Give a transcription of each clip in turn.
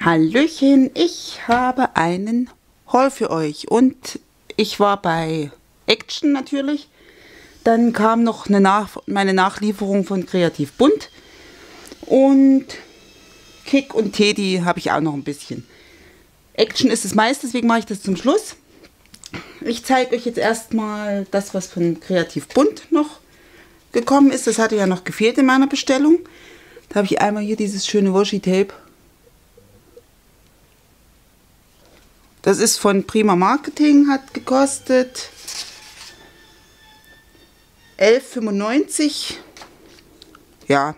Hallöchen, ich habe einen Haul für euch und ich war bei Action natürlich. Dann kam noch Nach meine Nachlieferung von Kreativ Bunt und Kick und Teddy habe ich auch noch ein bisschen. Action ist das meiste, deswegen mache ich das zum Schluss. Ich zeige euch jetzt erstmal das, was von Kreativ Bunt noch gekommen ist. Das hatte ja noch gefehlt in meiner Bestellung. Da habe ich einmal hier dieses schöne Washi-Tape Das ist von Prima Marketing, hat gekostet 11,95. Ja.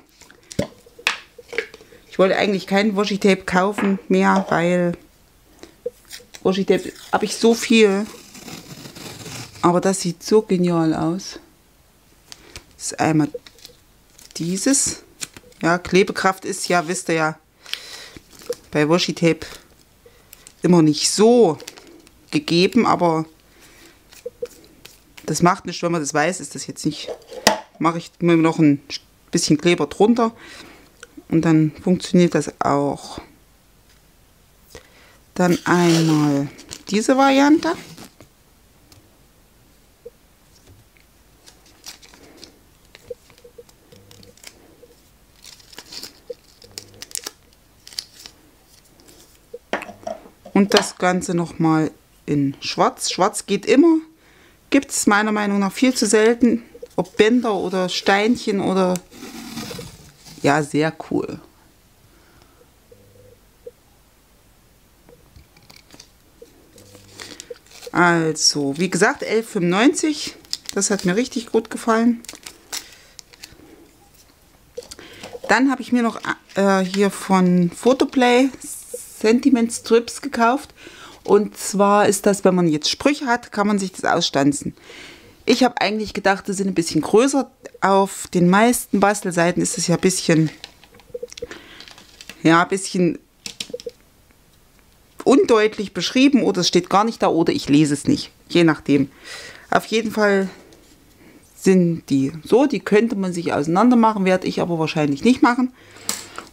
Ich wollte eigentlich kein Washi-Tape kaufen mehr, weil Washi-Tape habe ich so viel. Aber das sieht so genial aus. Das ist einmal dieses. Ja, Klebekraft ist ja, wisst ihr ja, bei Washi-Tape immer nicht so gegeben, aber das macht nichts, wenn man das weiß, ist das jetzt nicht. Mache ich mir noch ein bisschen Kleber drunter und dann funktioniert das auch. Dann einmal diese Variante. Das Ganze nochmal in schwarz. Schwarz geht immer. Gibt es meiner Meinung nach viel zu selten. Ob Bänder oder Steinchen oder... Ja, sehr cool. Also, wie gesagt, 11,95. Das hat mir richtig gut gefallen. Dann habe ich mir noch äh, hier von Photoplay Sentiment Strips gekauft. Und zwar ist das, wenn man jetzt Sprüche hat, kann man sich das ausstanzen. Ich habe eigentlich gedacht, die sind ein bisschen größer. Auf den meisten Bastelseiten ist es ja ein bisschen, ja, ein bisschen undeutlich beschrieben oder es steht gar nicht da oder ich lese es nicht. Je nachdem. Auf jeden Fall sind die so, die könnte man sich auseinander machen, werde ich aber wahrscheinlich nicht machen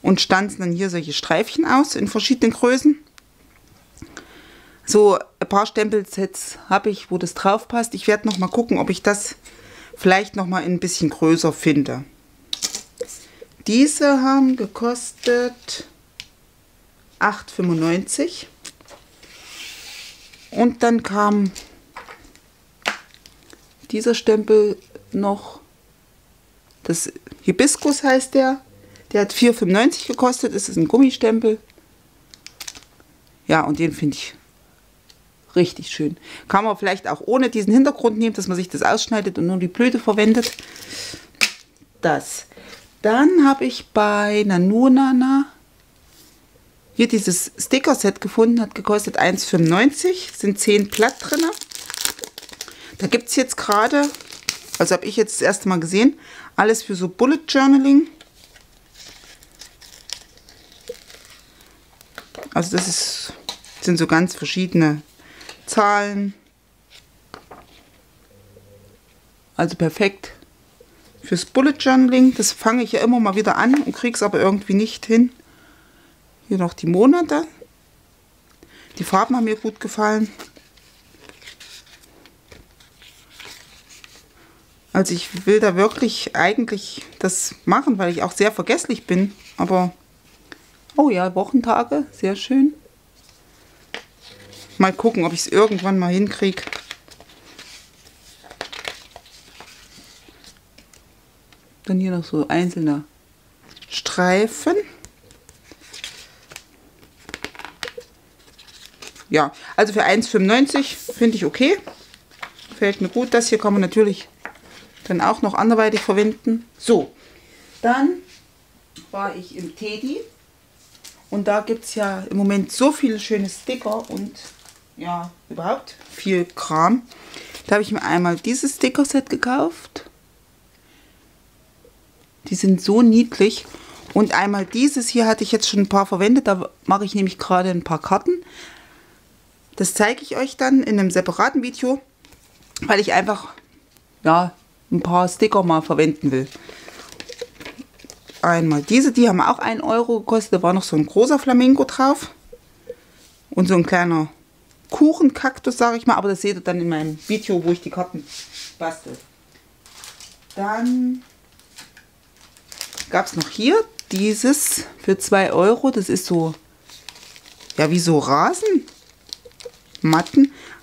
und stanzen dann hier solche Streifchen aus in verschiedenen Größen. So ein paar Stempelsets habe ich, wo das drauf passt. Ich werde noch mal gucken, ob ich das vielleicht noch mal ein bisschen größer finde. Diese haben gekostet 8,95 und dann kam dieser Stempel noch, das Hibiskus heißt der, der hat 4,95 gekostet. Das ist ein Gummistempel. Ja, und den finde ich richtig schön. Kann man vielleicht auch ohne diesen Hintergrund nehmen, dass man sich das ausschneidet und nur die Blüte verwendet. Das. Dann habe ich bei Nanunana hier dieses Sticker-Set gefunden, hat gekostet 1,95, sind 10 Blatt drin. Da gibt es jetzt gerade, also habe ich jetzt das erste Mal gesehen, alles für so Bullet Journaling. Also das ist, sind so ganz verschiedene Zahlen. Also perfekt fürs Bullet Journaling. Das fange ich ja immer mal wieder an und kriege es aber irgendwie nicht hin. Hier noch die Monate. Die Farben haben mir gut gefallen. Also ich will da wirklich eigentlich das machen, weil ich auch sehr vergesslich bin. Aber Oh ja, Wochentage, sehr schön. Mal gucken, ob ich es irgendwann mal hinkriege. Dann hier noch so einzelne Streifen. Ja, also für 1,95 finde ich okay. Fällt mir gut. Das hier kann man natürlich dann auch noch anderweitig verwenden. So, dann war ich im Teddy. Und da gibt es ja im Moment so viele schöne Sticker und ja, überhaupt viel Kram. Da habe ich mir einmal dieses Sticker-Set gekauft. Die sind so niedlich. Und einmal dieses hier hatte ich jetzt schon ein paar verwendet. Da mache ich nämlich gerade ein paar Karten. Das zeige ich euch dann in einem separaten Video, weil ich einfach ja, ein paar Sticker mal verwenden will einmal diese, die haben auch 1 Euro gekostet. Da war noch so ein großer Flamingo drauf. Und so ein kleiner Kuchenkaktus, sage ich mal. Aber das seht ihr dann in meinem Video, wo ich die Karten bastel. Dann gab es noch hier dieses für 2 Euro. Das ist so, ja, wie so Rasenmatten.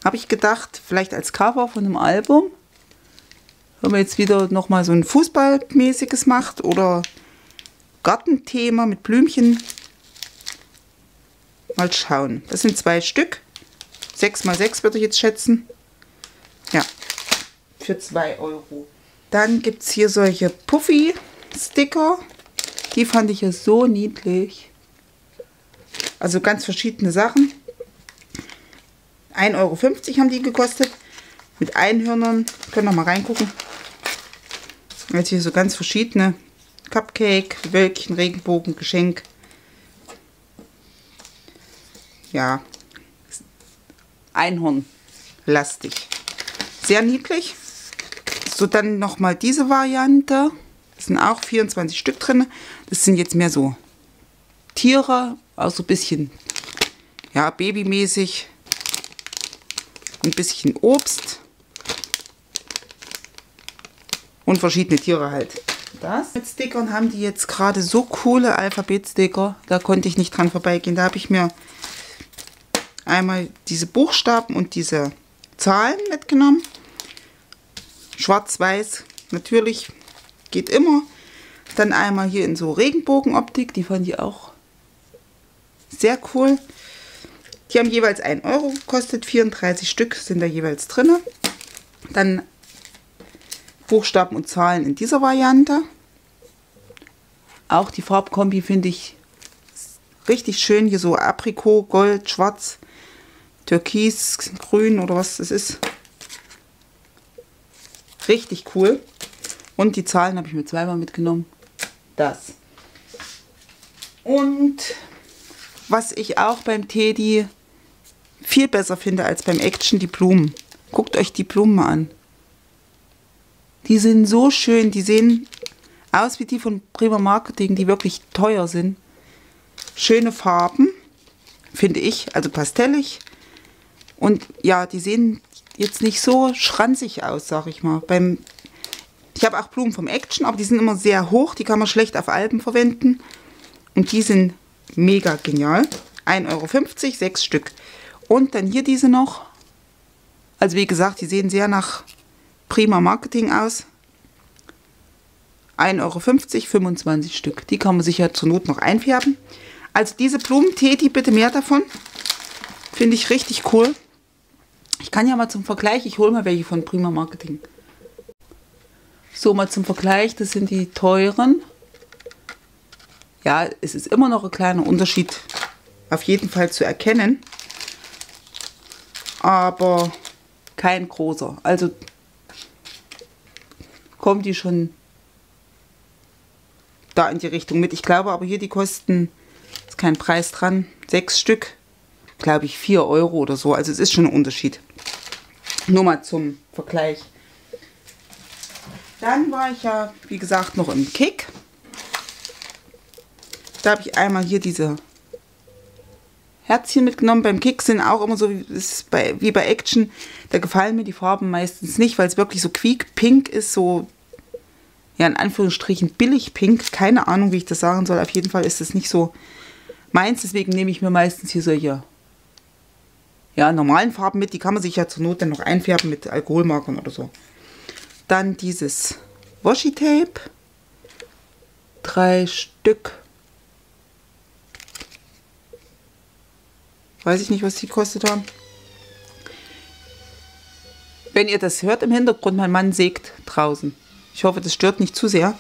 Habe ich gedacht, vielleicht als Cover von einem Album. Wenn man jetzt wieder nochmal so ein Fußballmäßiges macht oder Gartenthema mit Blümchen. Mal schauen. Das sind zwei Stück. 6 mal 6 würde ich jetzt schätzen. Ja, für 2 Euro. Dann gibt es hier solche Puffy-Sticker. Die fand ich ja so niedlich. Also ganz verschiedene Sachen. 1,50 Euro haben die gekostet. Mit Einhörnern. Können wir mal reingucken. Jetzt hier so ganz verschiedene. Cupcake, Wölkchen, Regenbogen, Geschenk. Ja. Einhornlastig. Sehr niedlich. So, dann nochmal diese Variante. Es sind auch 24 Stück drin. Das sind jetzt mehr so Tiere, auch so ein bisschen, ja, babymäßig. Ein bisschen Obst. Und verschiedene Tiere halt. Das. Mit Stickern haben die jetzt gerade so coole Alphabet-Sticker. Da konnte ich nicht dran vorbeigehen. Da habe ich mir einmal diese Buchstaben und diese Zahlen mitgenommen. Schwarz-Weiß, natürlich, geht immer. Dann einmal hier in so Regenbogenoptik, die fand ich auch sehr cool. Die haben jeweils 1 Euro gekostet, 34 Stück sind da jeweils drin. Dann Buchstaben und Zahlen in dieser Variante. Auch die Farbkombi finde ich richtig schön. Hier so Aprikot, Gold, Schwarz, Türkis, Grün oder was das ist. Richtig cool. Und die Zahlen habe ich mir zweimal mitgenommen. Das. Und was ich auch beim Teddy viel besser finde als beim Action, die Blumen. Guckt euch die Blumen mal an. Die sind so schön, die sehen aus wie die von Prima Marketing, die wirklich teuer sind. Schöne Farben, finde ich, also pastellig. Und ja, die sehen jetzt nicht so schranzig aus, sag ich mal. Beim, ich habe auch Blumen vom Action, aber die sind immer sehr hoch, die kann man schlecht auf Alben verwenden. Und die sind mega genial. 1,50 Euro, 6 Stück. Und dann hier diese noch. Also wie gesagt, die sehen sehr nach prima Marketing aus. 1,50 Euro, 25 Stück. Die kann man sich ja zur Not noch einfärben. Also diese Blumentee, bitte mehr davon. Finde ich richtig cool. Ich kann ja mal zum Vergleich, ich hole mal welche von Prima Marketing. So, mal zum Vergleich, das sind die teuren. Ja, es ist immer noch ein kleiner Unterschied auf jeden Fall zu erkennen. Aber kein großer. Also kommt die schon da in die Richtung mit. Ich glaube aber hier die kosten, ist kein Preis dran, sechs Stück, glaube ich 4 Euro oder so. Also es ist schon ein Unterschied. Nur mal zum Vergleich. Dann war ich ja, wie gesagt, noch im Kick. Da habe ich einmal hier diese Herzchen mitgenommen. Beim Kick sind auch immer so wie bei, wie bei Action. Da gefallen mir die Farben meistens nicht, weil es wirklich so quiek-pink ist. So, ja, in Anführungsstrichen billig-pink. Keine Ahnung, wie ich das sagen soll. Auf jeden Fall ist es nicht so meins. Deswegen nehme ich mir meistens hier solche ja, normalen Farben mit. Die kann man sich ja zur Not dann noch einfärben mit Alkoholmarkern oder so. Dann dieses Washi-Tape. Drei Stück. Weiß ich nicht, was die gekostet haben. Wenn ihr das hört im Hintergrund, mein Mann sägt draußen. Ich hoffe, das stört nicht zu sehr.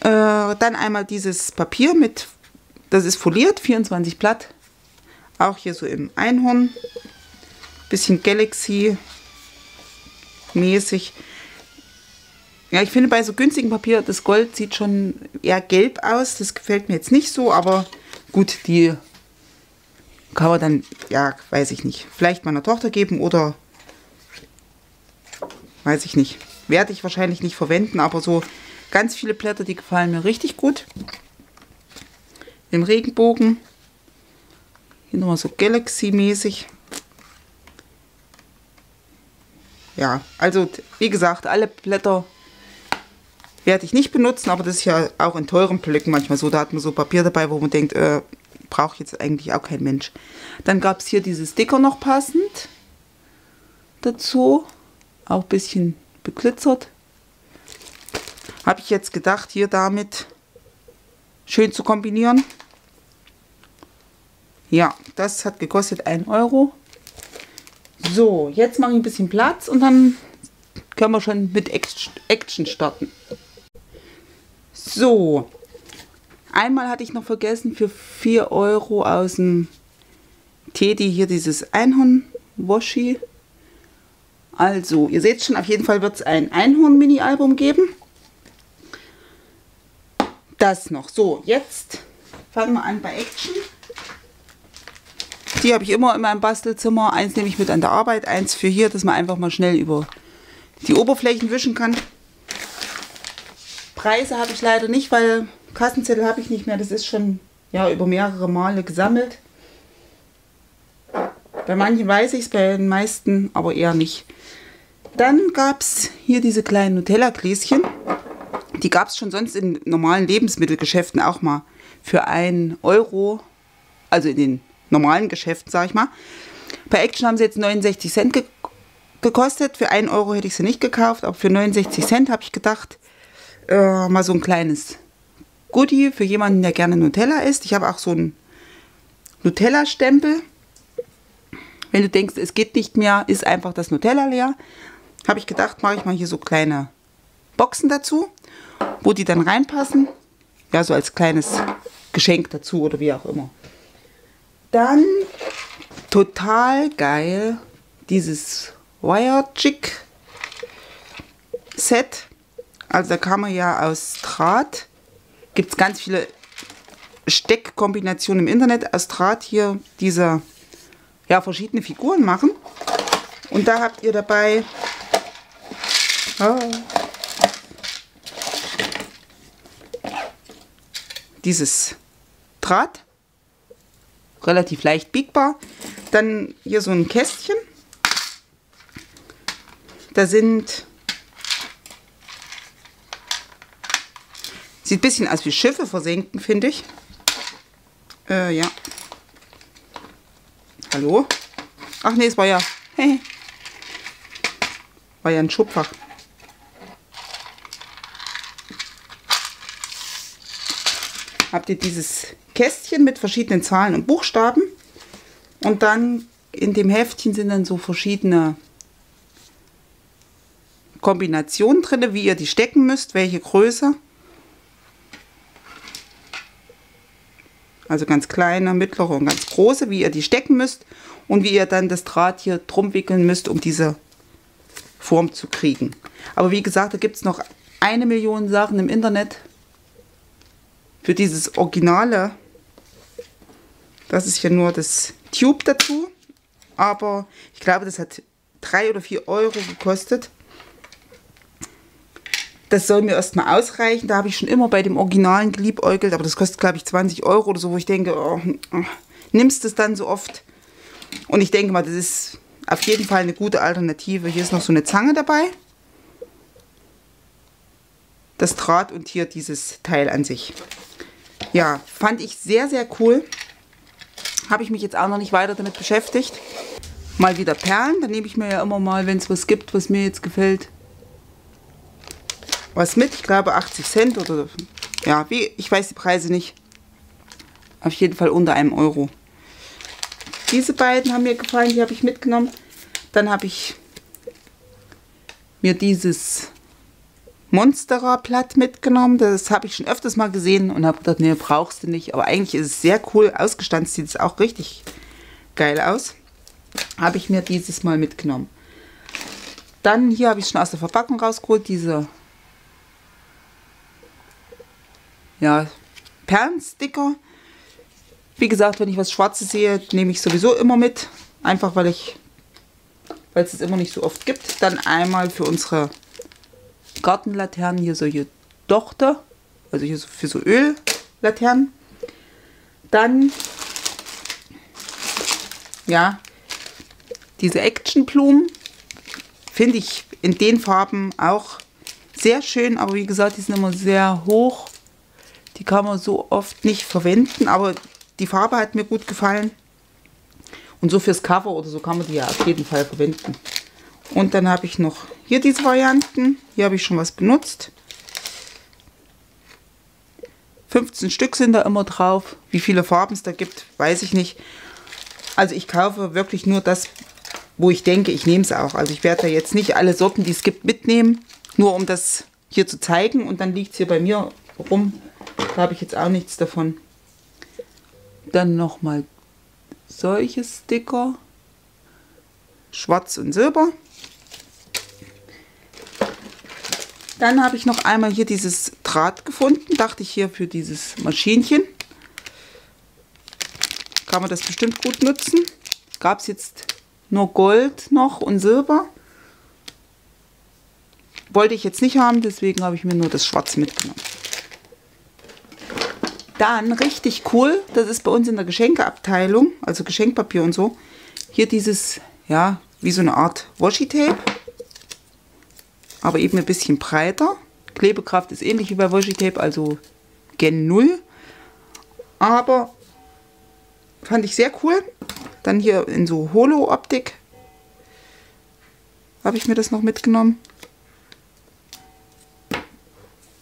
Äh, dann einmal dieses Papier mit, das ist foliert, 24 Blatt. Auch hier so im Einhorn. Bisschen Galaxy mäßig. Ja, ich finde bei so günstigem Papier, das Gold sieht schon eher gelb aus. Das gefällt mir jetzt nicht so, aber gut, die kann man dann, ja, weiß ich nicht, vielleicht meiner Tochter geben oder weiß ich nicht. Werde ich wahrscheinlich nicht verwenden, aber so ganz viele Blätter, die gefallen mir richtig gut. Im Regenbogen Hier nochmal so Galaxy-mäßig. Ja, also wie gesagt, alle Blätter werde ich nicht benutzen, aber das ist ja auch in teuren Blöcken manchmal so. Da hat man so Papier dabei, wo man denkt, äh, braucht jetzt eigentlich auch kein Mensch. Dann gab es hier diese Sticker noch passend dazu. Auch ein bisschen beglitzert. Habe ich jetzt gedacht, hier damit schön zu kombinieren. Ja, das hat gekostet 1 Euro. So, jetzt mache ich ein bisschen Platz und dann können wir schon mit Action starten. So, einmal hatte ich noch vergessen, für 4 Euro aus dem Teddy hier dieses Einhorn-Washi. Also, ihr seht schon, auf jeden Fall wird es ein Einhorn-Mini-Album geben. Das noch. So, jetzt fangen wir an bei Action. Die habe ich immer in meinem Bastelzimmer. Eins nehme ich mit an der Arbeit, eins für hier, dass man einfach mal schnell über die Oberflächen wischen kann. Preise habe ich leider nicht, weil Kassenzettel habe ich nicht mehr. Das ist schon ja, über mehrere Male gesammelt. Bei manchen weiß ich es, bei den meisten aber eher nicht. Dann gab es hier diese kleinen Nutella-Gläschen. Die gab es schon sonst in normalen Lebensmittelgeschäften auch mal für einen Euro. Also in den normalen Geschäften, sag ich mal. Bei Action haben sie jetzt 69 Cent ge gekostet. Für 1 Euro hätte ich sie nicht gekauft, aber für 69 Cent habe ich gedacht, äh, mal so ein kleines Goodie für jemanden, der gerne Nutella isst. Ich habe auch so einen Nutella-Stempel. Wenn du denkst, es geht nicht mehr, ist einfach das Nutella leer. Habe ich gedacht, mache ich mal hier so kleine Boxen dazu, wo die dann reinpassen. Ja, so als kleines Geschenk dazu oder wie auch immer. Dann total geil dieses Wire Chick Set. Also da kann man ja aus Draht, gibt es ganz viele Steckkombinationen im Internet, aus Draht hier diese ja, verschiedene Figuren machen. Und da habt ihr dabei oh, dieses Draht relativ leicht biegbar. Dann hier so ein Kästchen. Da sind... Sieht ein bisschen aus wie Schiffe versenken, finde ich. Äh, ja. Hallo? Ach nee, es war ja... Hey. War ja ein Schubfach. Habt ihr dieses Kästchen mit verschiedenen Zahlen und Buchstaben. Und dann in dem Heftchen sind dann so verschiedene Kombinationen drin, wie ihr die stecken müsst, welche Größe. Also ganz kleine, mittlere und ganz große, wie ihr die stecken müsst und wie ihr dann das Draht hier drum wickeln müsst, um diese Form zu kriegen. Aber wie gesagt, da gibt es noch eine Million Sachen im Internet für dieses originale das ist hier nur das Tube dazu. Aber ich glaube, das hat 3 oder 4 Euro gekostet. Das soll mir erstmal ausreichen. Da habe ich schon immer bei dem Originalen geliebäugelt. Aber das kostet, glaube ich, 20 Euro oder so, wo ich denke, oh, oh, nimmst es dann so oft. Und ich denke mal, das ist auf jeden Fall eine gute Alternative. Hier ist noch so eine Zange dabei. Das Draht und hier dieses Teil an sich. Ja, fand ich sehr, sehr cool habe ich mich jetzt auch noch nicht weiter damit beschäftigt. Mal wieder Perlen. Da nehme ich mir ja immer mal, wenn es was gibt, was mir jetzt gefällt, was mit. Ich glaube 80 Cent oder ja, wie, ich weiß die Preise nicht. Auf jeden Fall unter einem Euro. Diese beiden haben mir gefallen, die habe ich mitgenommen. Dann habe ich mir dieses Monsterer-Blatt mitgenommen. Das habe ich schon öfters mal gesehen und habe gedacht, nee, brauchst du nicht. Aber eigentlich ist es sehr cool ausgestanzt, sieht es auch richtig geil aus. Habe ich mir dieses Mal mitgenommen. Dann hier habe ich schon aus der Verpackung rausgeholt, diese ja, Perlensticker. Wie gesagt, wenn ich was Schwarzes sehe, nehme ich sowieso immer mit. Einfach weil ich, weil es es immer nicht so oft gibt. Dann einmal für unsere Gartenlaternen, hier solche Dochter, also hier so für so Öllaternen. Dann ja, diese Actionblumen finde ich in den Farben auch sehr schön, aber wie gesagt, die sind immer sehr hoch. Die kann man so oft nicht verwenden, aber die Farbe hat mir gut gefallen. Und so fürs Cover oder so kann man die ja auf jeden Fall verwenden. Und dann habe ich noch hier diese Varianten. Hier habe ich schon was benutzt. 15 Stück sind da immer drauf. Wie viele Farben es da gibt, weiß ich nicht. Also ich kaufe wirklich nur das, wo ich denke, ich nehme es auch. Also ich werde da jetzt nicht alle Sorten, die es gibt, mitnehmen. Nur um das hier zu zeigen. Und dann liegt es hier bei mir rum. Da habe ich jetzt auch nichts davon. Dann nochmal solche Sticker. Schwarz und Silber. Dann habe ich noch einmal hier dieses Draht gefunden. Dachte ich hier für dieses Maschinchen. Kann man das bestimmt gut nutzen. Gab es jetzt nur Gold noch und Silber. Wollte ich jetzt nicht haben, deswegen habe ich mir nur das Schwarz mitgenommen. Dann richtig cool, das ist bei uns in der Geschenkeabteilung, also Geschenkpapier und so. Hier dieses, ja, wie so eine Art Washi-Tape aber eben ein bisschen breiter. Klebekraft ist ähnlich wie bei Washi Tape, also Gen 0. Aber fand ich sehr cool. Dann hier in so Holo-Optik habe ich mir das noch mitgenommen.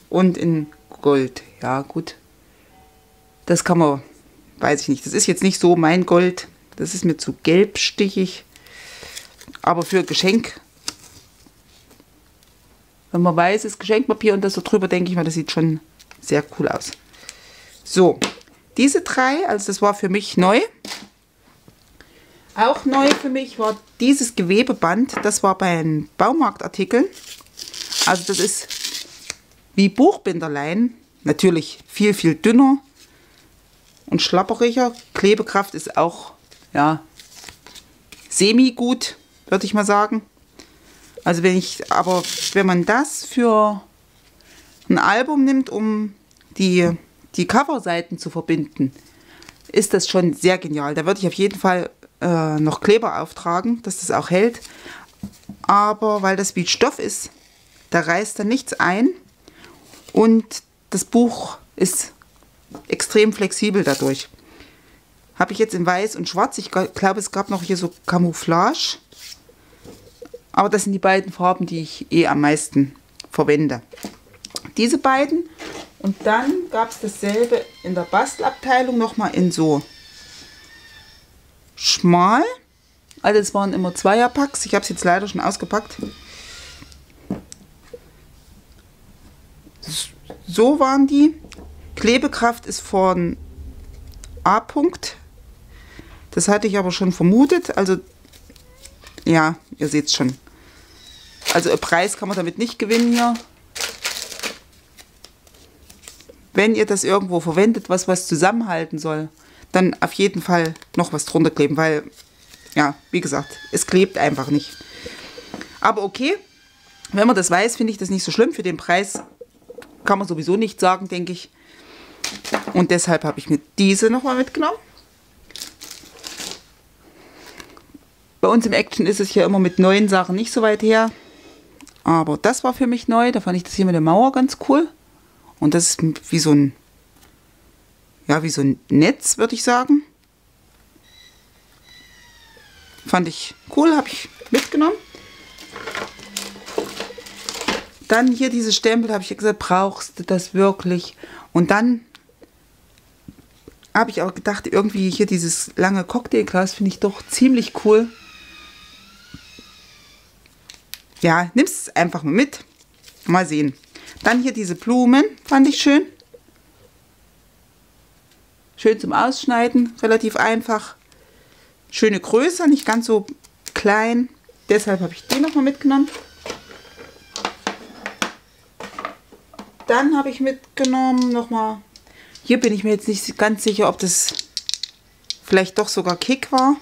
Und in Gold. Ja, gut. Das kann man, weiß ich nicht. Das ist jetzt nicht so mein Gold. Das ist mir zu gelbstichig. Aber für Geschenk wenn man weißes Geschenkpapier und das so drüber, denke ich mal, das sieht schon sehr cool aus. So, diese drei, also das war für mich neu. Auch neu für mich war dieses Gewebeband. Das war bei den Baumarktartikeln. Also das ist wie Buchbinderlein. Natürlich viel, viel dünner und schlapperiger. Klebekraft ist auch ja, semi-gut, würde ich mal sagen. Also wenn ich, aber wenn man das für ein Album nimmt, um die, die Coverseiten zu verbinden, ist das schon sehr genial. Da würde ich auf jeden Fall äh, noch Kleber auftragen, dass das auch hält. Aber weil das wie Stoff ist, da reißt da nichts ein und das Buch ist extrem flexibel dadurch. Habe ich jetzt in weiß und schwarz. Ich glaube, es gab noch hier so Camouflage. Aber das sind die beiden Farben, die ich eh am meisten verwende. Diese beiden. Und dann gab es dasselbe in der Bastelabteilung nochmal in so schmal. Also es waren immer Zweierpacks. Ich habe es jetzt leider schon ausgepackt. So waren die. Klebekraft ist von A. -Punkt. Das hatte ich aber schon vermutet. Also ja, ihr seht es schon. Also Preis kann man damit nicht gewinnen hier. Wenn ihr das irgendwo verwendet, was was zusammenhalten soll, dann auf jeden Fall noch was drunter kleben, weil, ja, wie gesagt, es klebt einfach nicht. Aber okay, wenn man das weiß, finde ich das nicht so schlimm. Für den Preis kann man sowieso nicht sagen, denke ich. Und deshalb habe ich mir diese nochmal mitgenommen. Bei uns im Action ist es ja immer mit neuen Sachen nicht so weit her. Aber das war für mich neu. Da fand ich das hier mit der Mauer ganz cool. Und das ist wie so ein, ja, wie so ein Netz, würde ich sagen. Fand ich cool, habe ich mitgenommen. Dann hier diese Stempel, habe ich gesagt, brauchst du das wirklich? Und dann habe ich auch gedacht, irgendwie hier dieses lange Cocktailglas finde ich doch ziemlich cool ja, nimmst es einfach mal mit. Mal sehen. Dann hier diese Blumen, fand ich schön. Schön zum Ausschneiden, relativ einfach. Schöne Größe, nicht ganz so klein. Deshalb habe ich die nochmal mitgenommen. Dann habe ich mitgenommen nochmal, hier bin ich mir jetzt nicht ganz sicher, ob das vielleicht doch sogar Kick war.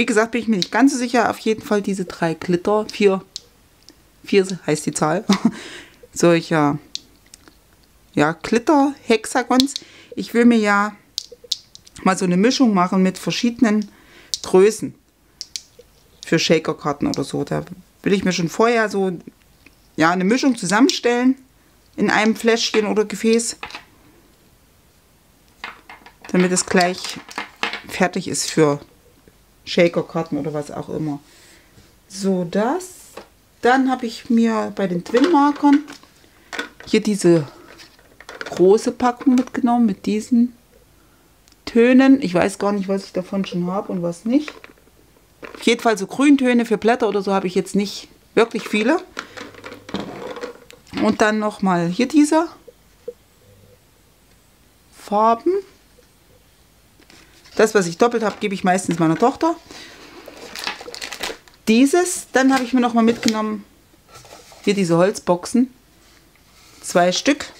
Wie gesagt, bin ich mir nicht ganz so sicher. Auf jeden Fall diese drei Glitter. Vier, vier heißt die Zahl. Solcher, ja, Glitter-Hexagons. Ich will mir ja mal so eine Mischung machen mit verschiedenen Größen für Shakerkarten oder so. Da will ich mir schon vorher so ja, eine Mischung zusammenstellen in einem Fläschchen oder Gefäß, damit es gleich fertig ist für Shakerkarten oder was auch immer. So, das. Dann habe ich mir bei den Twin-Markern hier diese große Packung mitgenommen mit diesen Tönen. Ich weiß gar nicht, was ich davon schon habe und was nicht. Auf jeden Fall so Grüntöne für Blätter oder so habe ich jetzt nicht wirklich viele. Und dann nochmal hier dieser Farben. Das, was ich doppelt habe, gebe ich meistens meiner Tochter. Dieses, dann habe ich mir nochmal mitgenommen, hier diese Holzboxen. Zwei Stück.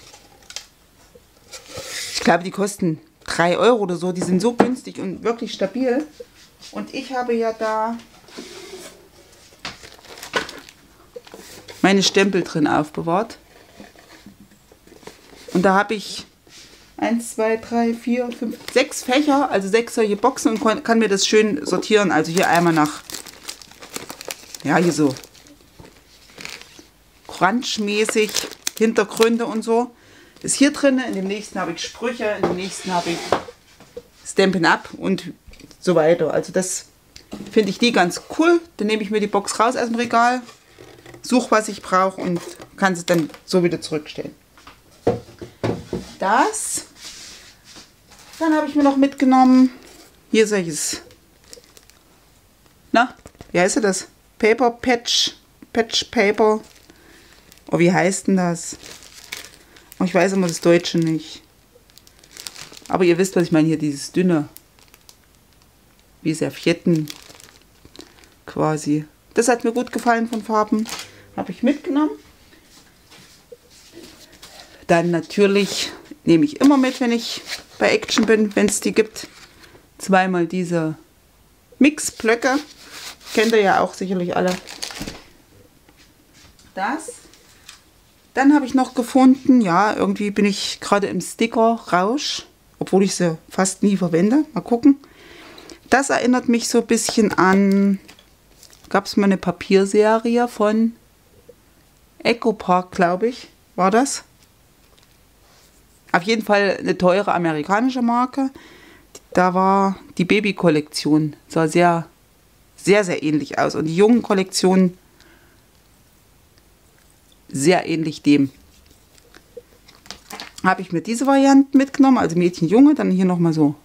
Ich glaube, die kosten 3 Euro oder so. Die sind so günstig und wirklich stabil. Und ich habe ja da meine Stempel drin aufbewahrt. Und da habe ich 1, 2, 3, 4, 5, 6 Fächer, also 6 solche Boxen und kann mir das schön sortieren. Also hier einmal nach, ja hier so crunchmäßig, Hintergründe und so. Ist hier drin, in dem nächsten habe ich Sprüche, in dem nächsten habe ich Stampin' Up und so weiter. Also das finde ich die ganz cool. Dann nehme ich mir die Box raus aus dem Regal, suche, was ich brauche und kann sie dann so wieder zurückstellen. Das. Dann habe ich mir noch mitgenommen, hier solches, na, wie heißt das? Paper Patch, Patch Paper. Oh, wie heißt denn das? Oh, ich weiß immer das Deutsche nicht. Aber ihr wisst, was ich meine, hier dieses dünne, wie Servietten quasi. Das hat mir gut gefallen von Farben. Habe ich mitgenommen. Dann natürlich nehme ich immer mit, wenn ich bei Action bin, wenn es die gibt. Zweimal diese Mixblöcke. Kennt ihr ja auch sicherlich alle. Das. Dann habe ich noch gefunden, ja, irgendwie bin ich gerade im Sticker-Rausch, obwohl ich sie fast nie verwende. Mal gucken. Das erinnert mich so ein bisschen an gab es mal eine Papierserie von Echo Park, glaube ich, war das. Auf jeden Fall eine teure amerikanische Marke. Da war die Baby-Kollektion, sah sehr, sehr, sehr ähnlich aus. Und die jungen Kollektionen sehr ähnlich dem. Habe ich mir diese Varianten mitgenommen, also Mädchen, Junge, dann hier nochmal so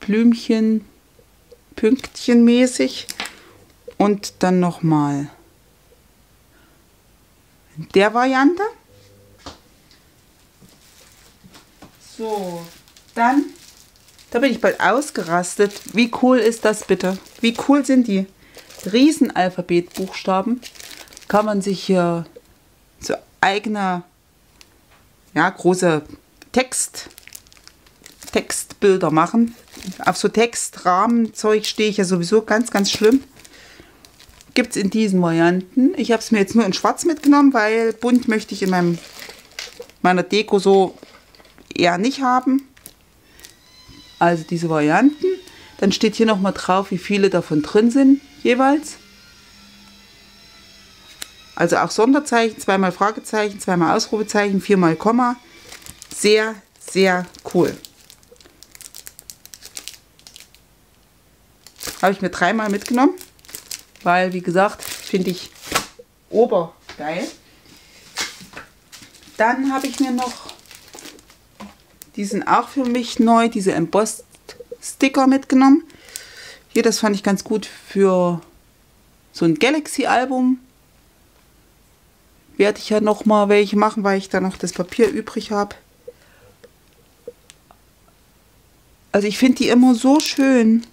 Blümchen, pünktchenmäßig und dann nochmal der Variante. So, dann, da bin ich bald ausgerastet. Wie cool ist das bitte? Wie cool sind die Riesenalphabetbuchstaben? Kann man sich hier so eigene, ja, große Text, Textbilder machen auf so Textrahmenzeug stehe ich ja sowieso ganz, ganz schlimm. Gibt es in diesen Varianten. Ich habe es mir jetzt nur in schwarz mitgenommen, weil bunt möchte ich in meinem, meiner Deko so eher nicht haben. Also diese Varianten. Dann steht hier nochmal drauf, wie viele davon drin sind jeweils. Also auch Sonderzeichen, zweimal Fragezeichen, zweimal Ausrufezeichen, viermal Komma. Sehr, sehr cool. Habe ich mir dreimal mitgenommen, weil, wie gesagt, finde ich obergeil. Dann habe ich mir noch, die sind auch für mich neu, diese Embossed Sticker mitgenommen. Hier, das fand ich ganz gut für so ein Galaxy-Album. Werde ich ja noch mal welche machen, weil ich da noch das Papier übrig habe. Also ich finde die immer so schön.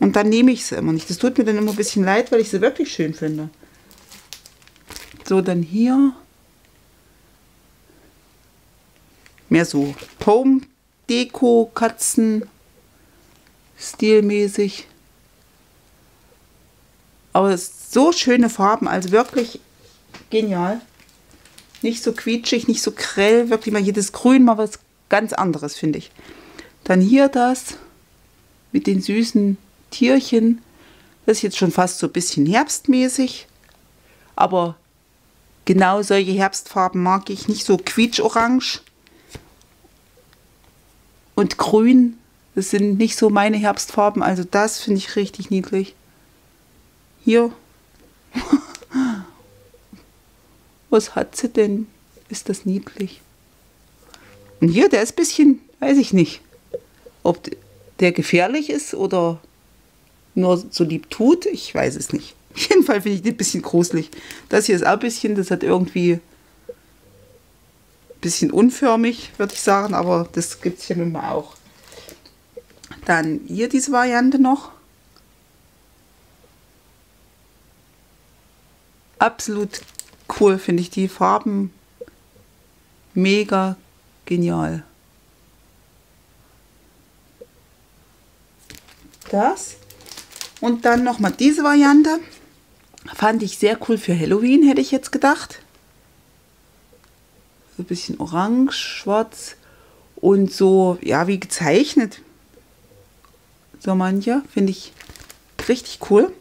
Und dann nehme ich sie immer nicht. Das tut mir dann immer ein bisschen leid, weil ich sie wirklich schön finde. So, dann hier. Mehr so Home Deko, Katzen, stilmäßig. Aber so schöne Farben, also wirklich genial. Nicht so quietschig, nicht so grell, wirklich mal jedes Grün, mal was ganz anderes, finde ich. Dann hier das mit den süßen Tierchen. Das ist jetzt schon fast so ein bisschen herbstmäßig. Aber genau solche Herbstfarben mag ich nicht. So quietsch-orange und grün. Das sind nicht so meine Herbstfarben. Also das finde ich richtig niedlich. Hier. Was hat sie denn? Ist das niedlich? Und hier, der ist ein bisschen, weiß ich nicht, ob der gefährlich ist oder nur so lieb tut. Ich weiß es nicht. Auf jeden Fall finde ich den ein bisschen gruselig. Das hier ist auch ein bisschen, das hat irgendwie bisschen unförmig, würde ich sagen, aber das gibt es hier nun mal auch. Dann hier diese Variante noch. Absolut cool finde ich die Farben. Mega genial. Das. Und dann nochmal diese Variante. Fand ich sehr cool für Halloween, hätte ich jetzt gedacht. So ein bisschen orange, schwarz und so, ja, wie gezeichnet. So manche, finde ich richtig cool.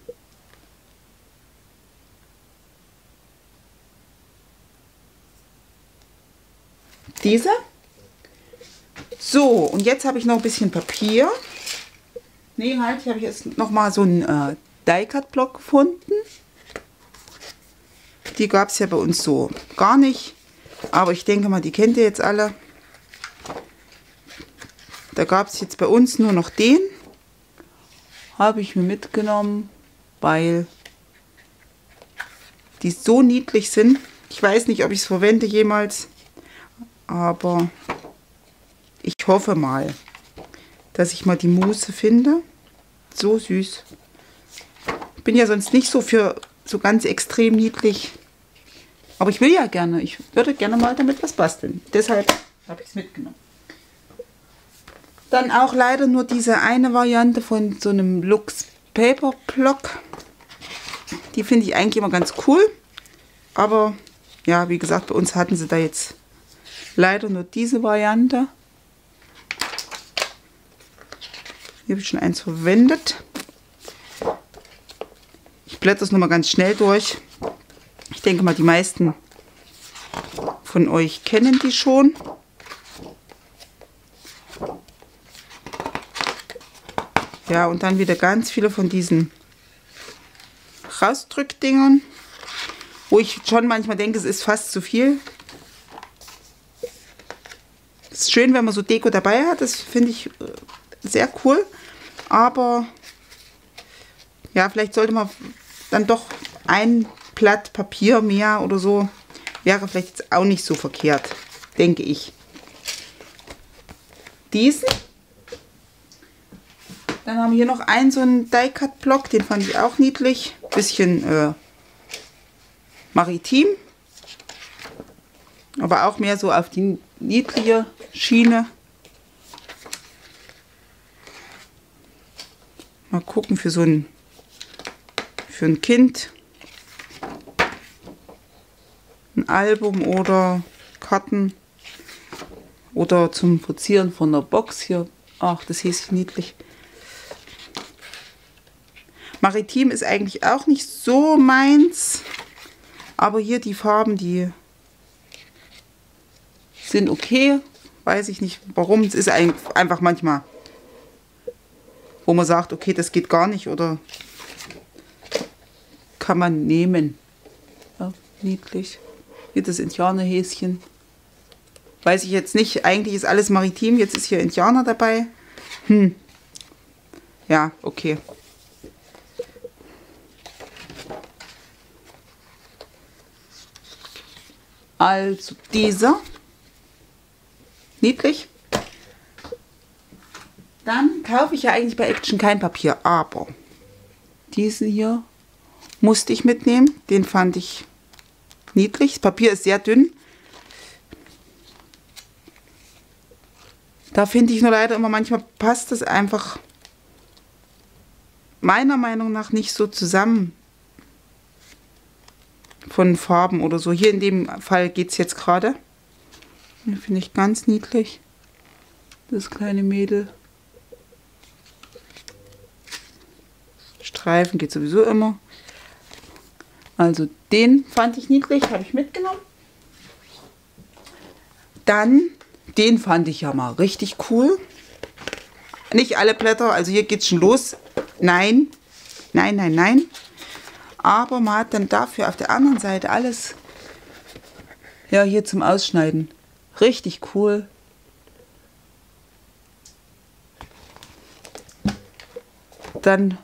Diese. So, und jetzt habe ich noch ein bisschen Papier. Ne, halt, hier habe ich jetzt noch mal so einen äh, Die-Cut-Block gefunden. Die gab es ja bei uns so gar nicht. Aber ich denke mal, die kennt ihr jetzt alle. Da gab es jetzt bei uns nur noch den. Habe ich mir mitgenommen, weil die so niedlich sind. Ich weiß nicht, ob ich es verwende jemals. Aber ich hoffe mal, dass ich mal die Muße finde. So süß. Bin ja sonst nicht so für so ganz extrem niedlich. Aber ich will ja gerne. Ich würde gerne mal damit was basteln. Deshalb habe ich es mitgenommen. Dann auch leider nur diese eine Variante von so einem Lux Paper Block. Die finde ich eigentlich immer ganz cool. Aber ja, wie gesagt, bei uns hatten sie da jetzt leider nur diese Variante. Hier habe ich schon eins verwendet. Ich blätter es nochmal ganz schnell durch. Ich denke mal, die meisten von euch kennen die schon. Ja, und dann wieder ganz viele von diesen Rausdrückdingern, wo ich schon manchmal denke, es ist fast zu viel. Es ist schön, wenn man so Deko dabei hat. Das finde ich äh, sehr cool. Aber ja, vielleicht sollte man dann doch ein Blatt Papier mehr oder so. Wäre vielleicht jetzt auch nicht so verkehrt, denke ich. Diesen. Dann haben wir hier noch einen so einen Die-Cut-Block, den fand ich auch niedlich. Bisschen äh, maritim. Aber auch mehr so auf die niedliche Schiene. Mal gucken für so ein für ein Kind Album oder Karten oder zum Verzieren von der Box hier. Ach, das hieß niedlich. Maritim ist eigentlich auch nicht so meins. Aber hier die Farben, die sind okay. Weiß ich nicht warum. Es ist einfach manchmal, wo man sagt, okay, das geht gar nicht oder kann man nehmen. Ja, niedlich. Hier das Indianerhäschen. Weiß ich jetzt nicht. Eigentlich ist alles maritim. Jetzt ist hier Indianer dabei. Hm. Ja, okay. Also dieser. Niedlich. Dann kaufe ich ja eigentlich bei Action kein Papier, aber diesen hier musste ich mitnehmen. Den fand ich niedlich. Das Papier ist sehr dünn. Da finde ich nur leider immer, manchmal passt es einfach meiner Meinung nach nicht so zusammen von Farben oder so. Hier in dem Fall geht es jetzt gerade. Finde ich ganz niedlich. Das kleine Mädel. Streifen geht sowieso immer. Also den fand ich niedlich, habe ich mitgenommen. Dann, den fand ich ja mal richtig cool. Nicht alle Blätter, also hier geht es schon los. Nein, nein, nein, nein. Aber man hat dann dafür auf der anderen Seite alles, ja, hier zum Ausschneiden. Richtig cool. Dann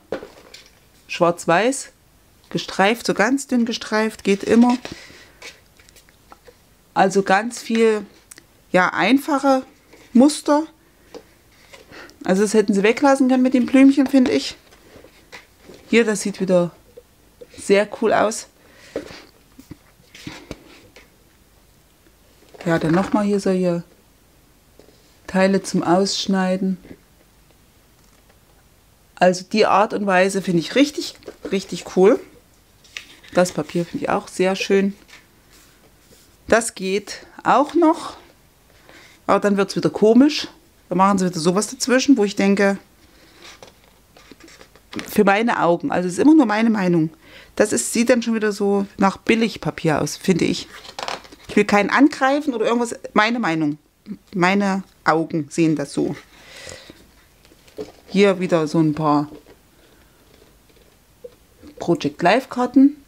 schwarz-weiß, gestreift, so ganz dünn gestreift, geht immer. Also ganz viel, ja, einfache Muster. Also das hätten sie weglassen können mit dem Blümchen, finde ich. Hier, das sieht wieder sehr cool aus. Ja, dann nochmal hier solche Teile zum Ausschneiden. Also die Art und Weise finde ich richtig, richtig cool. Das Papier finde ich auch sehr schön. Das geht auch noch. Aber dann wird es wieder komisch. Da machen sie wieder sowas dazwischen, wo ich denke, für meine Augen, also es ist immer nur meine Meinung, das ist, sieht dann schon wieder so nach Billigpapier aus, finde ich. Ich will keinen angreifen oder irgendwas, meine Meinung. Meine Augen sehen das so. Hier wieder so ein paar Project Live Karten.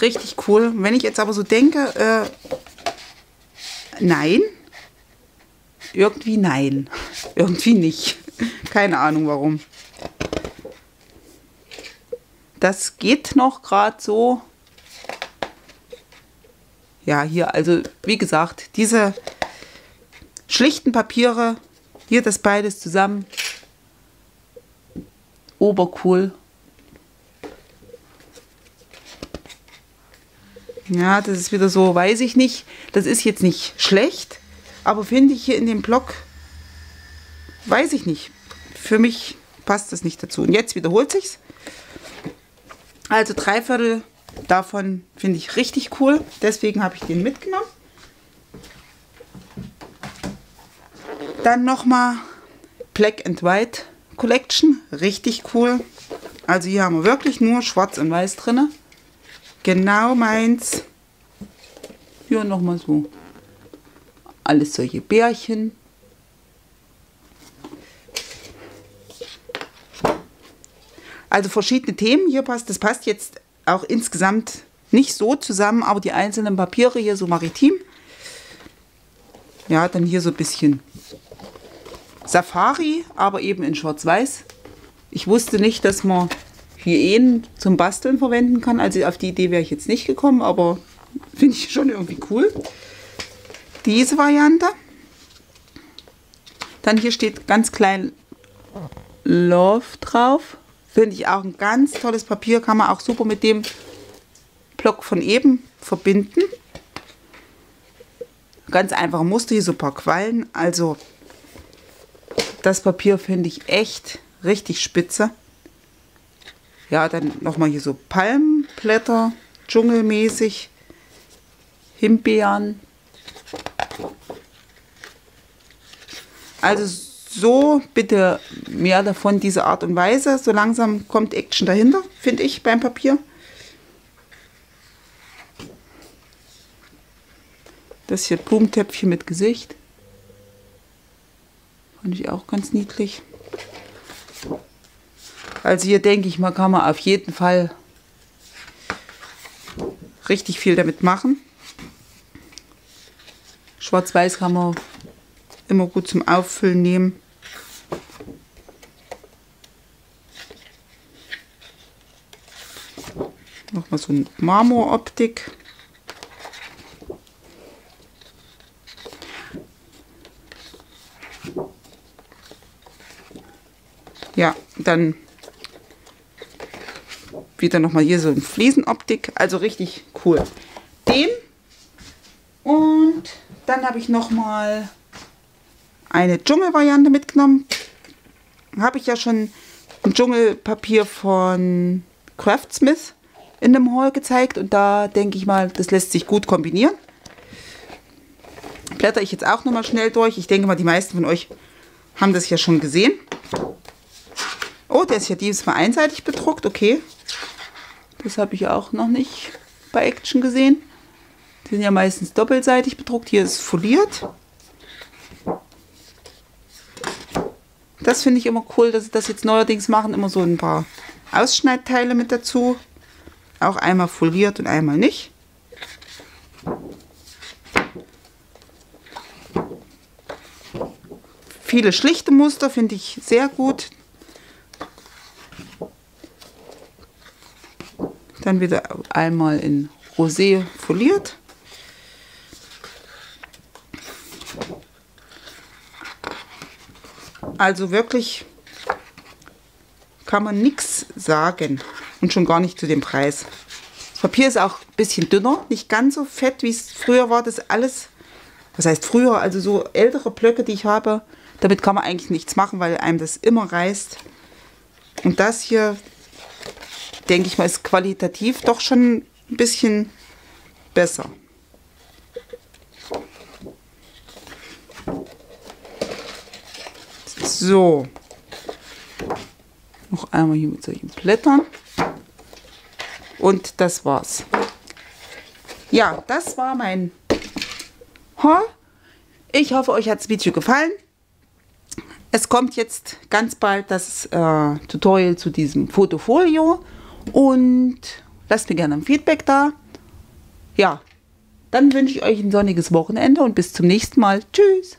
Richtig cool. Wenn ich jetzt aber so denke, äh, nein. Irgendwie nein. Irgendwie nicht. Keine Ahnung warum. Das geht noch gerade so. Ja, hier, also wie gesagt, diese schlichten Papiere, hier das beides zusammen, obercool. Ja, das ist wieder so, weiß ich nicht. Das ist jetzt nicht schlecht, aber finde ich hier in dem Block, weiß ich nicht. Für mich passt das nicht dazu. Und jetzt wiederholt sich's. Also drei Viertel davon finde ich richtig cool. Deswegen habe ich den mitgenommen. Dann nochmal Black and White Collection. Richtig cool. Also hier haben wir wirklich nur schwarz und weiß drin. Genau meins. Hier nochmal so. Alles solche Bärchen. Also verschiedene Themen. Hier passt, das passt jetzt auch insgesamt nicht so zusammen, aber die einzelnen Papiere hier so maritim. Ja, dann hier so ein bisschen Safari, aber eben in schwarz-weiß. Ich wusste nicht, dass man Hyänen zum Basteln verwenden kann. Also auf die Idee wäre ich jetzt nicht gekommen, aber finde ich schon irgendwie cool. Diese Variante. Dann hier steht ganz klein Love drauf. Finde ich auch ein ganz tolles Papier. Kann man auch super mit dem Block von eben verbinden. Ganz einfache Muster, hier so ein paar Quallen. Also das Papier finde ich echt richtig spitze. Ja, dann nochmal hier so Palmblätter, dschungelmäßig, Himbeeren. Also so bitte mehr davon, diese Art und Weise. So langsam kommt Action dahinter, finde ich, beim Papier. Das hier Blumentöpfchen mit Gesicht. Fand ich auch ganz niedlich. Also hier denke ich mal, kann man auf jeden Fall richtig viel damit machen. Schwarz-Weiß kann man immer gut zum Auffüllen nehmen. Nochmal so eine Marmoroptik. Ja, dann wieder nochmal hier so ein Fliesenoptik. Also richtig cool. Den. Und dann habe ich nochmal eine Dschungelvariante mitgenommen. Habe ich ja schon ein Dschungelpapier von Craftsmith in dem Haul gezeigt. Und da denke ich mal, das lässt sich gut kombinieren. Blätter ich jetzt auch nochmal schnell durch. Ich denke mal, die meisten von euch haben das ja schon gesehen. Oh, der ist ja dieses Mal einseitig bedruckt, okay. Das habe ich auch noch nicht bei Action gesehen. Die sind ja meistens doppelseitig bedruckt. Hier ist foliert. Das finde ich immer cool, dass sie das jetzt neuerdings machen. Immer so ein paar Ausschneidteile mit dazu. Auch einmal foliert und einmal nicht. Viele schlichte Muster finde ich sehr gut. Dann wieder einmal in Rosé foliert. Also wirklich kann man nichts sagen und schon gar nicht zu dem Preis. Das Papier ist auch ein bisschen dünner, nicht ganz so fett, wie es früher war. Das alles, was heißt früher, also so ältere Blöcke, die ich habe, damit kann man eigentlich nichts machen, weil einem das immer reißt. Und das hier, denke ich mal, ist qualitativ doch schon ein bisschen besser. So. Noch einmal hier mit solchen Blättern. Und das war's. Ja, das war mein Haul. Ich hoffe, euch hat das Video gefallen. Es kommt jetzt ganz bald das äh, Tutorial zu diesem Fotofolio. Und lasst mir gerne ein Feedback da. Ja, dann wünsche ich euch ein sonniges Wochenende und bis zum nächsten Mal. Tschüss.